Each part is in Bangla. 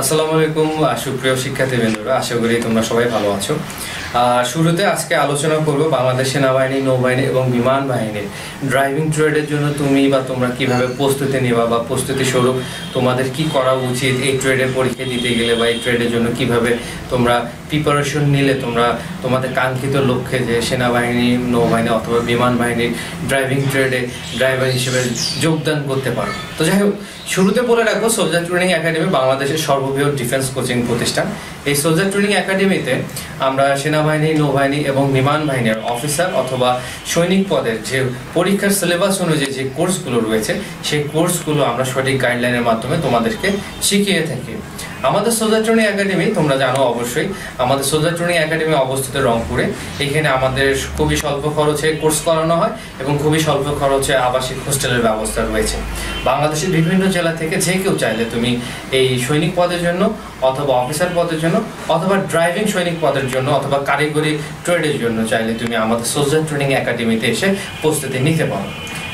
আসসালামু আলাইকুম সুপ্রিয় শিক্ষার্থীবৃন্দরা আশা করি তোমরা সবাই ভালো আছো। শুরুতে আজকে আলোচনা করব বাংলাদেশ সেনাবাহিনী, নৌবাহিনী এবং বিমান বাহিনীর ড্রাইভিং ট্রেডের জন্য তুমি বা তোমরা কীভাবে প্রস্তুতি নেবা বা প্রস্তুতি স্বরূপ তোমাদের কি করা উচিত এই ট্রেডের পরীক্ষা দিতে গেলে বা এই ট্রেডের জন্য কীভাবে তোমরা প্রিপারেশন নিলে, তোমরা তোমাদের কাঙ্ক্ষিত লক্ষ্যে যে সেনাবাহিনী, নৌবাহিনী অথবা বিমান বাহিনীর ড্রাইভিং ট্রেডে ড্রাইভার হিসেবে যোগদান করতে পারো। তো যাই হোক, শুরুতে বলে রাখব সোলজার ট্রেনিং একাডেমি বাংলাদেশের সর্ববৃহৎ ডিফেন্স কোচিং প্রতিষ্ঠান। এই সোলজার ট্রেনিং একাডেমিতে আমরা সেনাবাহিনী, নৌবাহিনী এবং বিমান বাহিনীর অফিসার অথবা সৈনিক পদের যে পরীক্ষার সিলেবাস অনুযায়ী যে কোর্সগুলো রয়েছে, সেই কোর্সগুলো আমরা সঠিক গাইডলাইনের মাধ্যমে তোমাদেরকে শিখিয়ে থাকি। আমাদের ট্রেনিং একাডেমি, তোমরা জানো অবশ্যই, আমাদের ট্রেনিং একাডেমি অবস্থিত রংপুরে। এখানে আমাদের খুবই স্বল্প খরচে কোর্স করানো হয় এবং খুবই স্বল্প খরচে আবাসিক হোস্টেলের ব্যবস্থা রয়েছে। বাংলাদেশের বিভিন্ন জেলা থেকে যে কেউ চাইলে তুমি এই সৈনিক পদের জন্য অথবা অফিসার পদের জন্য অথবা ড্রাইভিং সৈনিক পদের জন্য অথবা কারিগরি ট্রেডের জন্য চাইলে তুমি আমাদের সোজা ট্রেনিং একাডেমিতে এসে প্রস্তুতি নিতে পারো।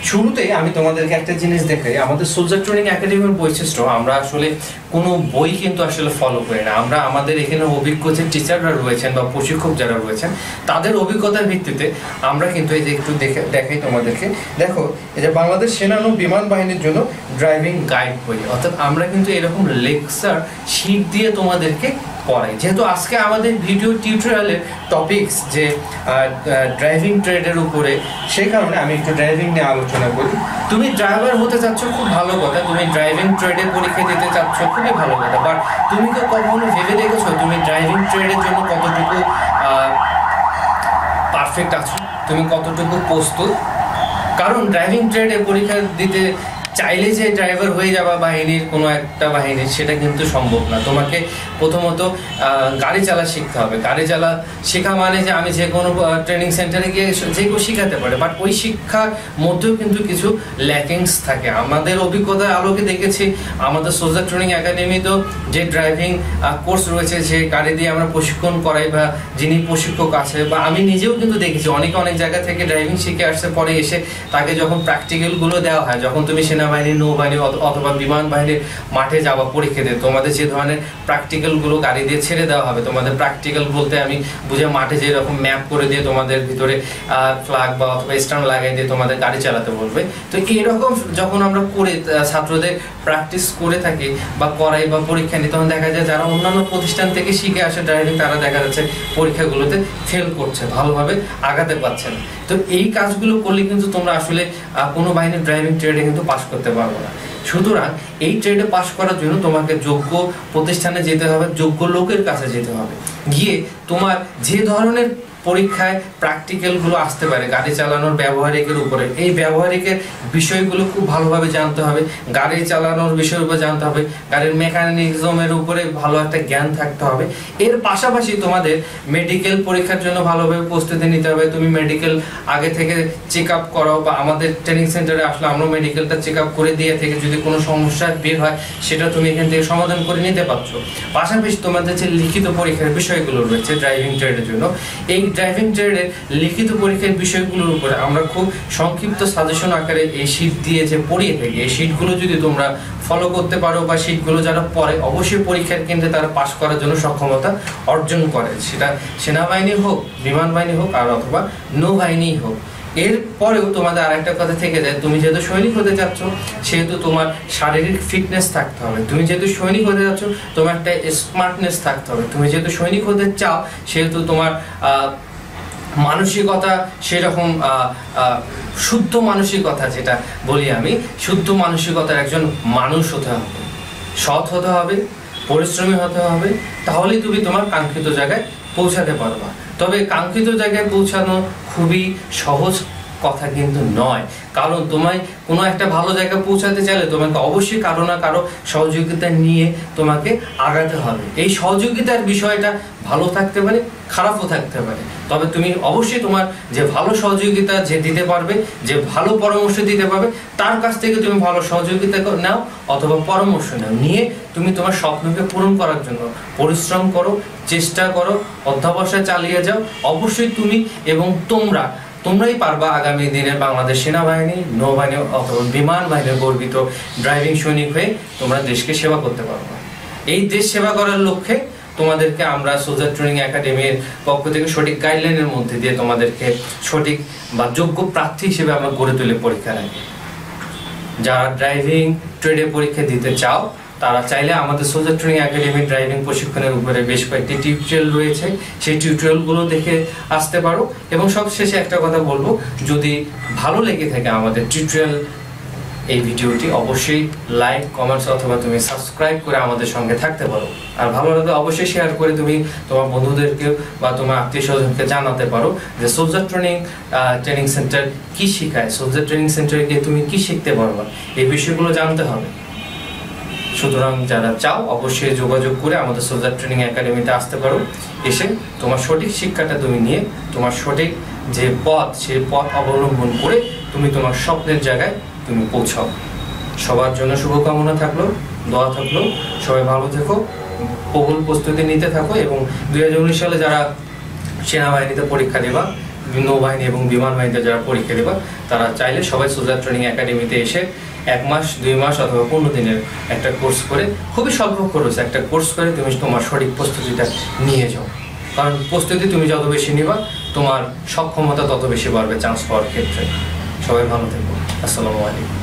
শুরুতে আমি তোমাদেরকে একটা জিনিস দেখাই। আমাদের সোলজার ট্রেনিং একাডেমির বৈশিষ্ট্য, আমরা আসলে কোনো বই কিন্তু আসলে ফলো করি না। আমরা আমাদের এখানে অভিজ্ঞ যে টিচাররা রয়েছেন বা প্রশিক্ষক যারা রয়েছেন, তাদের অভিজ্ঞতার ভিত্তিতে আমরা কিন্তু এই যে একটু দেখে দেখাই তোমাদেরকে। দেখো, এই যে বাংলাদেশ সেনানু বিমান বাহিনীর জন্য ড্রাইভিং গাইড বই। অর্থাৎ আমরা কিন্তু এরকম লেকচার শিট দিয়ে তোমাদেরকে পড়াই যেহেতু আজকে আমাদের ভিডিও টিউটোরিয়ালের টপিকস যে ড্রাইভিং ট্রেডের উপরে, সেই কারণে আমি একটু ড্রাইভিং নিয়ে আলোচনা করি। তুমি ড্রাইভার হতে চাচ্ছ, খুব ভালো কথা। তুমি ড্রাইভিং ট্রেডে পরীক্ষা দিতে চাচ্ছ, খুবই ভালো কথা। বাট তুমি কি কখনো ভেবে দেখেছ, তুমি ড্রাইভিং ট্রেডের জন্য কতটুকু পারফেক্ট আছো? তুমি কতটুকু প্রস্তুত? কারণ ড্রাইভিং ট্রেডে পরীক্ষা দিতে চাইলে যে ড্রাইভার হয়ে যাবা বাহিনীর কোনো একটা বাহিনীর, সেটা কিন্তু সম্ভব না। তোমাকে প্রথমত গাড়ি চালা শিখতে হবে। গাড়ি চালা শেখা মানে যে আমি যে কোনো ট্রেনিং সেন্টারে গিয়ে যে কেউ শিখাতে পারে। বাট ওই শিক্ষার মধ্যেও কিন্তু কিছু ল্যাকিংস থাকে। আমাদের অভিজ্ঞতার আলোকে দেখেছি, আমাদের সোজা ট্রেনিং একাডেমিতেও যে ড্রাইভিং কোর্স রয়েছে, যে গাড়ি দিয়ে আমরা প্রশিক্ষণ করাই বা যিনি প্রশিক্ষক আছে, বা আমি নিজেও কিন্তু দেখেছি, অনেকে অনেক জায়গা থেকে ড্রাইভিং শিখে আসছে পরে এসে তাকে যখন প্র্যাকটিক্যালগুলো দেওয়া হয়, যখন তুমি সেনাবাহিনী, নৌবাহিনী অথ- অথবা বিমান বাহিনীর মাঠে যাওয়া পরীক্ষা দিয়ে। তোমাদের যে ধরনের প্র্যাকটিক্যালগুলো গাড়ি দিয়ে ছেড়ে দেওয়া হবে, তোমাদের প্র্যাকটিক্যাল বলতে আমি বুঝে মাঠে যে রকম ম্যাপ করে দিয়ে তোমাদের ভিতরে ফ্লাগ বা অথবা স্ট্যান্ড লাগাই দিয়ে তোমাদের গাড়ি চালাতে বলবে। তো এরকম যখন আমরা করে ছাত্রদের প্র্যাকটিস করে থাকি বা করাই বা পরীক্ষা নিই, তখন দেখা যায় যারা অন্যান্য প্রতিষ্ঠান থেকে শিখে আসে ড্রাইভিং তারা দেখা যাচ্ছে পরীক্ষাগুলোতে ফেল করছে, ভালোভাবে আগাতে পারছে না। তো এই কাজগুলো করলে কিন্তু তোমরা আসলে কোনো বাহিনীর ড্রাইভিং ট্রেডে কিন্তু পাশ করতে পারব না। সুতরাং এই ট্রেডে পাশ করার জন্য তোমাকে যোগ্য প্রতিষ্ঠানে যেতে হবে, যোগ্য লোকের কাছে যেতে হবে। গিয়ে তোমার যে ধরনের পরীক্ষায় প্র্যাকটিক্যালগুলো আসতে পারে, গাড়ি চালানোর ব্যবহারিকের উপরে। এই ব্যবহারিকের বিষয়গুলো খুব ভালোভাবে জানতে হবে, গাড়ি চালানোর বিষয়ের উপরে জানতে হবে, গাড়ির মেকানিজমের উপরে ভালো একটা জ্ঞান থাকতে হবে। এর পাশাপাশি তোমাদের মেডিকেল পরীক্ষার জন্য ভালোভাবে প্রস্তুতি নিতে হবে। তুমি মেডিকেল আগে থেকে চেক আপ করাও বা আমাদের ট্রেনিং সেন্টারে আসলে আমরা মেডিকেলটা চেক আপ করে দিয়ে থেকে যদি কোনো সমস্যা বের হয়, সেটা তুমি এখান থেকে সমাধান করে নিতে পারছ। পাশাপাশি তোমাদের যে লিখিত পরীক্ষার বিষয়গুলো রয়েছে ড্রাইভিং ট্রেডের জন্য, এই ড্রাইভিং ট্রেডের লিখিত পরীক্ষার বিষয়গুলোর উপরে আমরা খুব সংক্ষিপ্ত সাজেশন আকারে এই শীট দিয়ে যে পড়িয়ে থাকি, এই শীটগুলো যদি তোমরা ফলো করতে পারো বা শীটগুলো যারা পড়ে, অবশ্যই পরীক্ষার কেন্দ্রে তারা পাশ করার জন্য সক্ষমতা অর্জন করে। সেটা সেনাবাহিনী হোক বিমান বাহিনী হোক, আর অথবা নৌবাহিনী হোক। এর পরেও তোমাদের আরেকটা কথা থেকে যায়, তুমি যেহেতু সৈনিক হতে চাচ্ছ, সেহেতু তোমার শারীরিক ফিটনেস থাকতে হবে। তুমি যেহেতু সৈনিক হতে যাচ্ছ তোমার একটা স্মার্টনেস থাকতে হবে। তুমি যেহেতু সৈনিক হতে চাও, সেহেতু তোমার মানসিকতা সেরকম শুদ্ধ মানসিকতা যেটা বলি আমি, শুদ্ধ মানসিকতার একজন মানুষ হতে হবে। সৎ হতে হবে, পরিশ্রমী হতে হবে, তাহলেই তুমি তোমার কাঙ্ক্ষিত জায়গায় পৌঁছাতে পারবা। তবে কাঙ্ক্ষিত জায়গায় পৌঁছানো খুবই সহজ কথা কিন্তু নয়। কারণ তোমায় কোনো একটা ভালো জায়গায় পৌঁছাতে চাইলে তোমাকে অবশ্যই কারও না কারও সহযোগিতা নিয়ে তোমাকে আগাতে হবে। এই সহযোগিতার বিষয়টা ভালো থাকতে পারে, খারাপও থাকতে পারে। তবে তুমি অবশ্যই তোমার যে ভালো সহযোগিতা যে দিতে পারবে, যে ভালো পরামর্শ দিতে পারবে, তার কাছ থেকে তুমি ভালো সহযোগিতা নাও অথবা পরামর্শ নাও। নিয়ে তুমি তোমার স্বপ্নকে পূরণ করার জন্য পরিশ্রম করো, চেষ্টা করো, অধ্যাবসায় চালিয়ে যাও। অবশ্যই তুমি এবং তোমরা তোমরাই পারবা আগামী দিনে বাংলাদেশ সেনাবাহিনী, নৌবাহিনী অথবা বিমান বাহিনীর গর্বিত ড্রাইভিং সৈনিক হয়ে তোমরা দেশকে সেবা করতে পারবে। এই দেশ সেবা করার লক্ষ্যে তোমাদেরকে আমরা সোজার ট্রেনিং একাডেমির পক্ষ থেকে সঠিক গাইডলাইনের মধ্যে দিয়ে তোমাদেরকে সঠিক বা যোগ্য প্রার্থী হিসেবে আমরা গড়ে তুলে পরীক্ষা রাখি যারা ড্রাইভিং ট্রেডে পরীক্ষা দিতে চাও তারা চাইলে আমাদের সোলজার ট্রেনিং একাডেমি ড্রাইভিং প্রশিক্ষণের উপরে বেশ কয়েকটি টিউটোরিয়াল রয়েছে। সেই টিউটোরিয়ালগুলো দেখে আসতে পারো। এবং সবশেষে একটা কথা বলব, যদি ভালো লেগে থাকে আমাদের টিউটোরিয়াল এই ভিডিওটি অবশ্যই লাইক কমেন্টস অথবা তুমি সাবস্ক্রাইব করে আমাদের সঙ্গে থাকতে পারো। আর ভালো লাগলে অবশ্যই শেয়ার করে তুমি তোমার বন্ধুদেরকে বা তোমার আত্মীয় স্বজনকে জানাতে পারো যে সোলজার ট্রেনিং ট্রেনিং সেন্টার কি শেখায়? সোলজার ট্রেনিং সেন্টারে গিয়ে তুমি কি শিখতে পারবা? এই বিষয়গুলো জানতে হবে। সুতরাং যারা চাও, অবশ্যই যোগাযোগ করে আমাদের সোলজার ট্রেনিং একাডেমিতে আসতে পারো। এসে তোমার সঠিক শিক্ষাটা তুমি নিয়ে, তোমার সঠিক যে পথ, সেই পথ অবলম্বন করে তুমি তোমার স্বপ্নের জায়গায় তুমি পৌঁছাও। সবার জন্য শুভকামনা থাকল, দোয়া থাকল। সবাই ভালো থেকো, প্রবল প্রস্তুতি নিতে থাকো এবং দুই হাজার উনিশ সালে যারা সেনাবাহিনীতে পরীক্ষা দেবা, নৌবাহিনী এবং বিমান বাহিনীতে যারা পরীক্ষা দেবা, তারা চাইলে সবাই সোলজার ট্রেনিং একাডেমিতে এসে এক মাস, দুই মাস অথবা পনেরো দিনের একটা কোর্স করে খুবই স্বল্প খরচ একটা কোর্স করে তুমি তোমার সঠিক প্রস্তুতিটা নিয়ে যাও। কারণ প্রস্তুতি তুমি যত বেশি নিবা, তোমার সক্ষমতা তত বেশি বাড়বে চান্স পাওয়ার ক্ষেত্রে। সবাই ভালো থেকো। আসসালামু আলাইকুম।